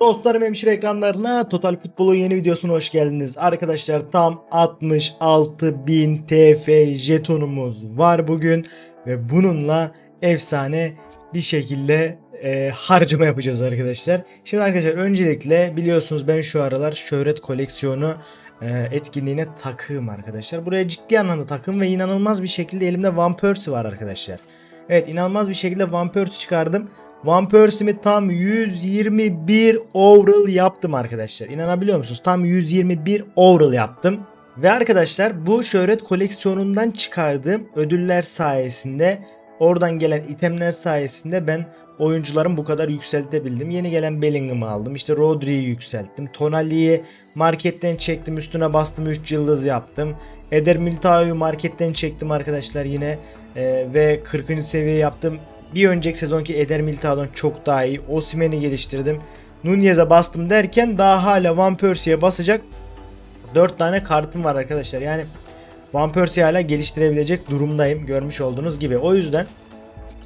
Dostlarım hemşire ekranlarına Total Futbol'un yeni videosuna hoş geldiniz. Arkadaşlar tam 66.000 TF jetonumuz var bugün. Ve bununla efsane bir şekilde e, harcama yapacağız arkadaşlar. Şimdi arkadaşlar öncelikle biliyorsunuz ben şu aralar şöhret koleksiyonu e, etkinliğine takığım arkadaşlar. Buraya ciddi anlamda takım ve inanılmaz bir şekilde elimde Van var arkadaşlar. Evet inanılmaz bir şekilde Van çıkardım. Van Persie'mi tam 121 overall yaptım arkadaşlar. İnanabiliyor musunuz? Tam 121 overall yaptım. Ve arkadaşlar bu şöhret koleksiyonundan çıkardığım ödüller sayesinde oradan gelen itemler sayesinde ben oyuncularım bu kadar yükseltebildim. Yeni gelen Bellingham'ı aldım. İşte Rodri'yi yükselttim. Tonali'yi marketten çektim. Üstüne bastım 3 yıldız yaptım. Eder Militao'yu marketten çektim arkadaşlar yine. Ee, ve 40. seviye yaptım. Bir önceki sezonki Eder Militao'dan çok daha iyi. Osimhen'i geliştirdim. Nunez'e bastım derken daha hala Van Persie'ye basacak 4 tane kartım var arkadaşlar. Yani Van Persie'yi hala geliştirebilecek durumdayım. Görmüş olduğunuz gibi. O yüzden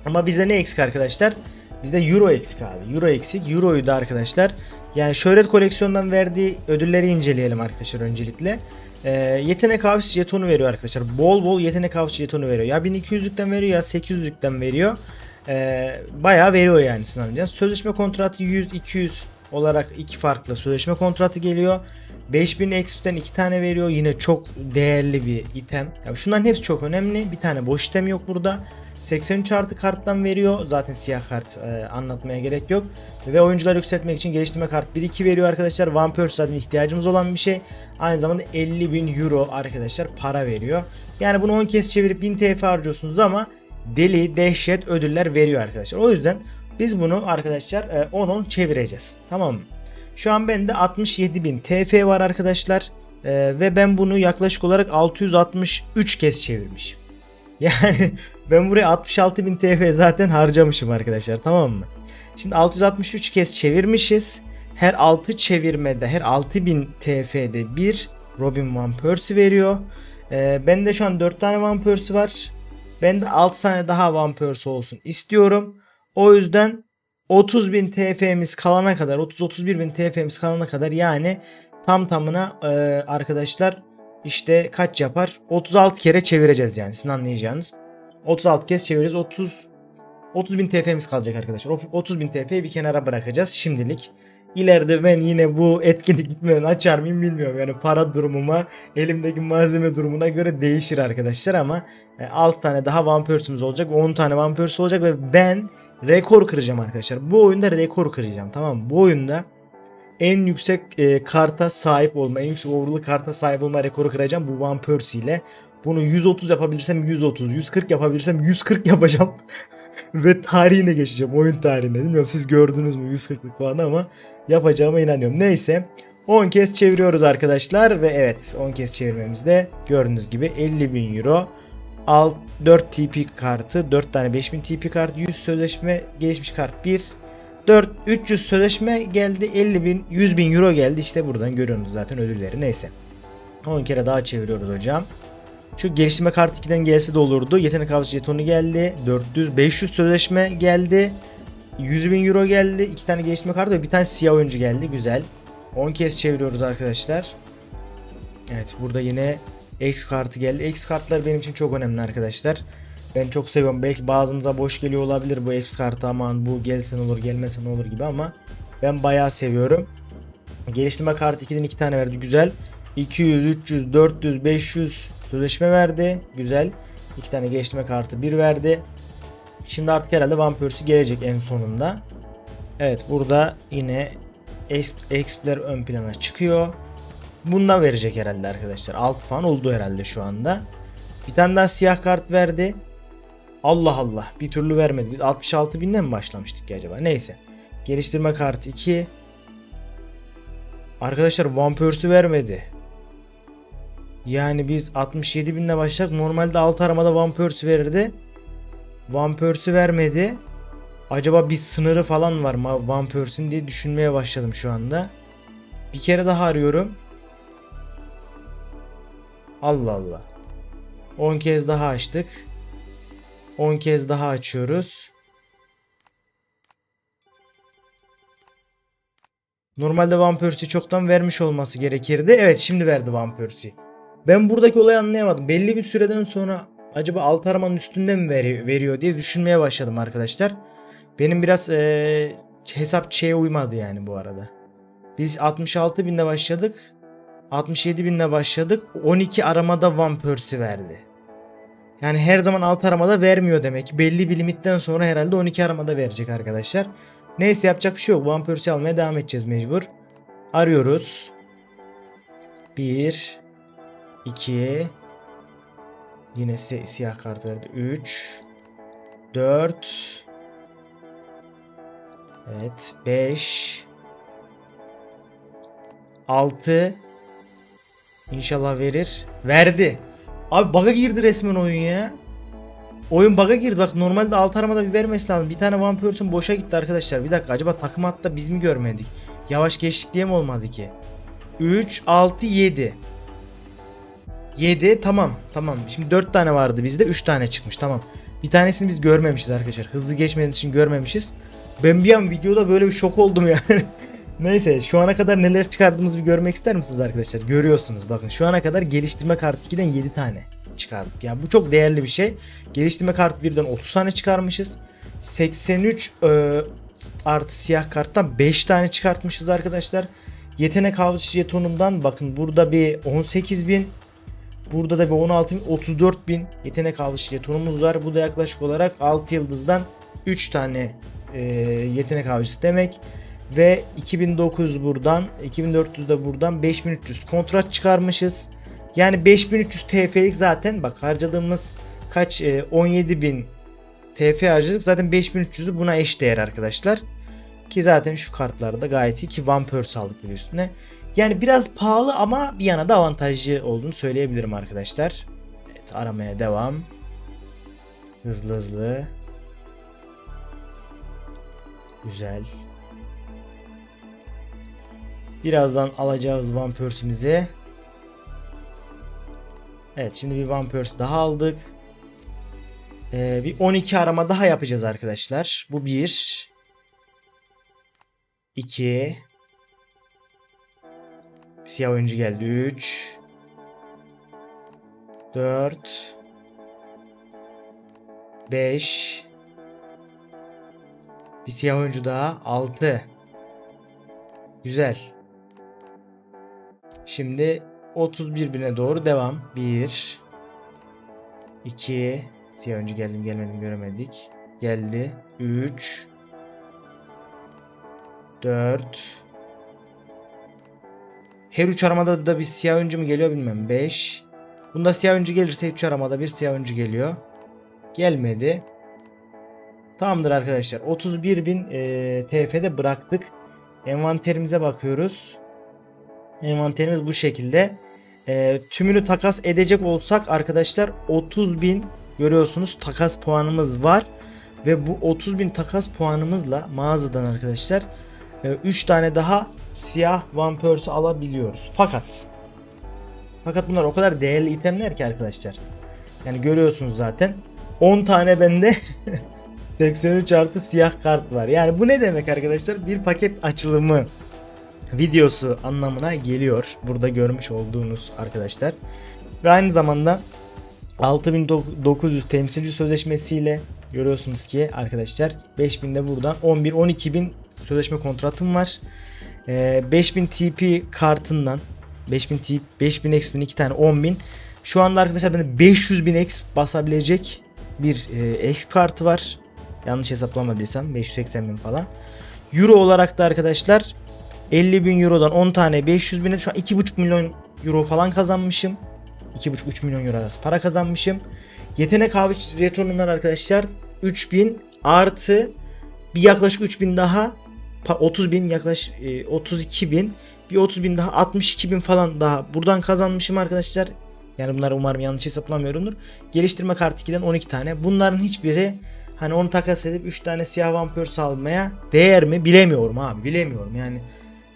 ama bize ne eksik arkadaşlar? Bizde Euro eksik abi. Euro eksik. Euro'yu da arkadaşlar yani şöhret koleksiyonundan verdiği ödülleri inceleyelim arkadaşlar öncelikle. Ee, yetenek avcısı jetonu veriyor arkadaşlar. Bol bol yetenek avcısı jetonu veriyor. Ya 1200'lükten veriyor ya 800'lükten veriyor. Ee, bayağı veriyor yani sizin anlayacağınız. Sözleşme kontratı 100-200 olarak iki farklı sözleşme kontratı geliyor. 5000 XP'den iki tane veriyor. Yine çok değerli bir item. Yani şunların hepsi çok önemli. Bir tane boş item yok burada. 83 artı karttan veriyor. Zaten siyah kart e, anlatmaya gerek yok. Ve oyuncular yükseltmek için geliştirme kart 1-2 veriyor arkadaşlar. One Perse zaten ihtiyacımız olan bir şey. Aynı zamanda 50 bin euro arkadaşlar para veriyor. Yani bunu 10 kez çevirip 1000 TF harcıyorsunuz ama deli dehşet ödüller veriyor arkadaşlar. O yüzden biz bunu arkadaşlar 10-10 çevireceğiz. Tamam mı? Şu an bende 67.000 TF var arkadaşlar. Ee, ve ben bunu yaklaşık olarak 663 kez çevirmişim. Yani ben buraya 66.000 TF zaten harcamışım arkadaşlar tamam mı? Şimdi 663 kez çevirmişiz. Her 6 çevirmede her 6000 TF'de bir Robin Van Persie veriyor. Ee, bende şu an 4 tane Van Persie var. Bende 6 tane daha Van Persie olsun istiyorum. O yüzden 30.000 TF'miz kalana kadar 30-31.000 TF'miz kalana kadar yani tam tamına e, arkadaşlar işte kaç yapar? 36 kere çevireceğiz yani sizin anlayacağınız. 36 kez çevireceğiz. 30 30.000 TF'miz kalacak arkadaşlar. 30.000 TF'yi bir kenara bırakacağız şimdilik. İleride ben yine bu etkinlik bitmeden açar mıyım bilmiyorum. Yani para durumuma, elimdeki malzeme durumuna göre değişir arkadaşlar ama 6 tane daha Persie'miz olacak. 10 tane Persie olacak ve ben rekor kıracağım arkadaşlar. Bu oyunda rekor kıracağım tamam mı? Bu oyunda en yüksek e, karta sahip olma, en yüksek overall karta sahip olma rekoru kıracağım bu Van ile. Bunu 130 yapabilirsem 130, 140 yapabilirsem 140 yapacağım. Ve tarihine geçeceğim, oyun tarihine. Bilmiyorum siz gördünüz mü 140'lık falan ama yapacağıma inanıyorum. Neyse 10 kez çeviriyoruz arkadaşlar ve evet 10 kez çevirmemizde gördüğünüz gibi 50 bin euro. Alt 4 TP kartı, 4 tane 5000 TP kartı, 100 sözleşme, gelişmiş kart 1, 4 300 sözleşme geldi 50 bin 100 bin euro geldi işte buradan görüyorsunuz zaten ödülleri neyse 10 kere daha çeviriyoruz hocam şu geliştirme kartı 2'den gelse de olurdu. Yetenek avcı jetonu geldi. 400 500 sözleşme geldi. 100 bin euro geldi. 2 tane geliştirme kartı ve bir tane siyah oyuncu geldi. Güzel. 10 kez çeviriyoruz arkadaşlar. Evet burada yine X kartı geldi. X kartlar benim için çok önemli arkadaşlar. Ben çok seviyorum. Belki bazınıza boş geliyor olabilir bu X kartı. Aman bu gelsin olur gelmesin olur gibi ama ben bayağı seviyorum. Geliştirme kartı 2'den 2 tane verdi. Güzel. 200, 300, 400, 500 sözleşme verdi. Güzel. 2 tane geliştirme kartı 1 verdi. Şimdi artık herhalde Van gelecek en sonunda. Evet burada yine Expler ön plana çıkıyor. Bundan verecek herhalde arkadaşlar. 6 falan oldu herhalde şu anda. Bir tane daha siyah kart verdi. Allah Allah bir türlü vermedi. Biz 66 binden mi başlamıştık ki acaba? Neyse. Geliştirme kartı 2. Arkadaşlar Persie vermedi. Yani biz 67 binle başladık. Normalde 6 aramada One Persie verirdi. One Persie vermedi. Acaba bir sınırı falan var mı One Persie'nin diye düşünmeye başladım şu anda. Bir kere daha arıyorum. Allah Allah. 10 kez daha açtık. 10 kez daha açıyoruz. Normalde Van Persie çoktan vermiş olması gerekirdi. Evet şimdi verdi Van Persie. Ben buradaki olayı anlayamadım. Belli bir süreden sonra acaba alt aramanın üstünde mi veri- veriyor diye düşünmeye başladım arkadaşlar. Benim biraz eee, hesap şeye uymadı yani bu arada. Biz 66 binde başladık. 67 binde başladık. 12 aramada Van Persie verdi. Yani her zaman alt aramada vermiyor demek. Belli bir limitten sonra herhalde 12 aramada verecek arkadaşlar. Neyse yapacak bir şey yok. Van almaya devam edeceğiz mecbur. Arıyoruz. 1 2 Yine si- siyah kart verdi. 3 4 Evet 5 6 İnşallah verir. Verdi. Abi bug'a girdi resmen oyun ya. Oyun bug'a girdi. Bak normalde alt aramada bir vermesi lazım. Bir tane One Person boşa gitti arkadaşlar. Bir dakika acaba takım hatta biz mi görmedik? Yavaş geçtik diye mi olmadı ki? 3, 6, 7. 7 tamam tamam. Şimdi 4 tane vardı bizde 3 tane çıkmış tamam. Bir tanesini biz görmemişiz arkadaşlar. Hızlı geçmediğimiz için görmemişiz. Ben bir an videoda böyle bir şok oldum yani. Neyse şu ana kadar neler çıkardığımızı bir görmek ister misiniz arkadaşlar? Görüyorsunuz bakın şu ana kadar geliştirme kartı 2'den 7 tane çıkardık. Yani bu çok değerli bir şey. Geliştirme kartı 1'den 30 tane çıkarmışız. 83 e, artı siyah karttan 5 tane çıkartmışız arkadaşlar. Yetenek avcı jetonundan bakın burada bir 18.000 Burada da bir 16 bin, 34 bin yetenek avcı jetonumuz var. Bu da yaklaşık olarak 6 yıldızdan 3 tane e, yetenek avcısı demek. Ve 2900 buradan, 2400 de buradan 5300 kontrat çıkarmışız. Yani 5300 TF'lik zaten bak harcadığımız kaç e, 17.000 TF harcadık. Zaten 5300'ü buna eş değer arkadaşlar. Ki zaten şu kartlarda gayet iyi ki One Purse üstüne. Yani biraz pahalı ama bir yana da avantajlı olduğunu söyleyebilirim arkadaşlar. Evet aramaya devam. Hızlı hızlı. Güzel. Birazdan alacağız One. Evet şimdi bir One daha aldık. Ee, bir 12 arama daha yapacağız arkadaşlar. Bu 1 2 Siyah oyuncu geldi. 3 4 5 Bir siyah oyuncu daha. 6 Güzel. Şimdi 31 bine doğru devam. 1 2 Siyah oyuncu geldim gelmedim göremedik. Geldi. 3 4 her 3 aramada da bir siyah oyuncu mu geliyor bilmem. 5 Bunda siyah oyuncu gelirse 3 aramada bir siyah oyuncu geliyor. Gelmedi. Tamamdır arkadaşlar. 31.000 e, TF'de bıraktık. Envanterimize bakıyoruz. Envanterimiz bu şekilde. E, tümünü takas edecek olsak arkadaşlar 30.000 görüyorsunuz takas puanımız var. Ve bu 30.000 takas puanımızla mağazadan arkadaşlar 3 tane daha siyah One Purse alabiliyoruz. Fakat fakat bunlar o kadar değerli itemler ki arkadaşlar. Yani görüyorsunuz zaten 10 tane bende 83 artı siyah kart var. Yani bu ne demek arkadaşlar? Bir paket açılımı videosu anlamına geliyor. Burada görmüş olduğunuz arkadaşlar. Ve aynı zamanda 6900 temsilci sözleşmesiyle görüyorsunuz ki arkadaşlar 5000'de buradan 11 12000 sözleşme kontratım var. Ee, 5000 TP kartından 5000 TP 5000 XP'nin 2 tane 10000 şu anda arkadaşlar bende 500 bin X basabilecek bir e, X kartı var. Yanlış hesaplamadıysam 580 bin falan. Euro olarak da arkadaşlar 50 bin Euro'dan 10 tane 500 bine şu an 2,5 milyon Euro falan kazanmışım. 2,5-3 milyon Euro arası para kazanmışım. Yetenek abi jetonundan arkadaşlar 3000 artı bir yaklaşık 3000 daha 30 bin yaklaşık 32 bin bir 30 bin daha 62 bin falan daha buradan kazanmışım arkadaşlar. Yani bunları umarım yanlış hesaplamıyorumdur. Geliştirme kartı 2'den 12 tane. Bunların hiçbiri hani onu takas edip 3 tane siyah vampir salmaya değer mi bilemiyorum abi bilemiyorum yani.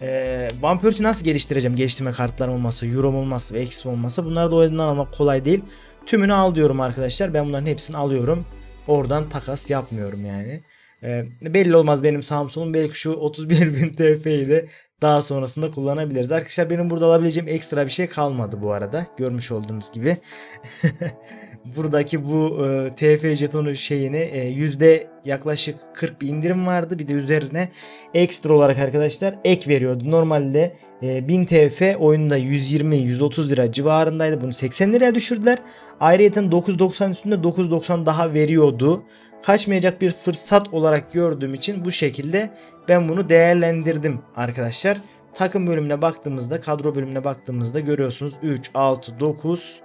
Ee, Vampir'i nasıl geliştireceğim geliştirme kartlarım olmasa, Euro'm olmasa ve Exp olmasa bunları da oyundan almak kolay değil. Tümünü al diyorum arkadaşlar. Ben bunların hepsini alıyorum. Oradan takas yapmıyorum yani. E, belli olmaz benim Samsung'um belki şu 31.000 TF'yi de daha sonrasında kullanabiliriz. Arkadaşlar benim burada alabileceğim ekstra bir şey kalmadı bu arada. Görmüş olduğunuz gibi. Buradaki bu e, TF jetonu şeyini e, yüzde yaklaşık 40 bir indirim vardı. Bir de üzerine ekstra olarak arkadaşlar ek veriyordu. Normalde e, 1000 TF oyunda 120-130 lira civarındaydı. Bunu 80 liraya düşürdüler. Ayrıca 9.90 üstünde 9.90 daha veriyordu. Kaçmayacak bir fırsat olarak gördüğüm için bu şekilde ben bunu değerlendirdim arkadaşlar. Takım bölümüne baktığımızda, kadro bölümüne baktığımızda görüyorsunuz 3, 6, 9,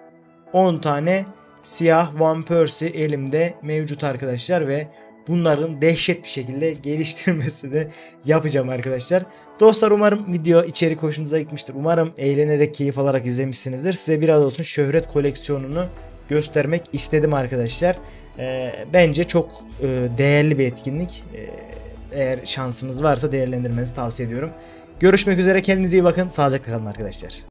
10 tane siyah Van Persie elimde mevcut arkadaşlar ve bunların dehşet bir şekilde geliştirmesi yapacağım arkadaşlar. Dostlar umarım video içerik hoşunuza gitmiştir. Umarım eğlenerek keyif alarak izlemişsinizdir. Size biraz olsun şöhret koleksiyonunu göstermek istedim arkadaşlar. Ee, bence çok e, değerli bir etkinlik. Ee, eğer şansınız varsa değerlendirmenizi tavsiye ediyorum. Görüşmek üzere kendinize iyi bakın. Sağlıcakla kalın arkadaşlar.